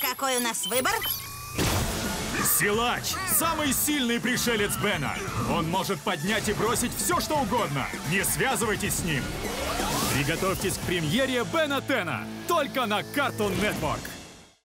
Какой у нас выбор? Силач – самый сильный пришелец Бена. Он может поднять и бросить все, что угодно. Не связывайтесь с ним. Приготовьтесь к премьере Бена Тена. Только на Cartoon Network.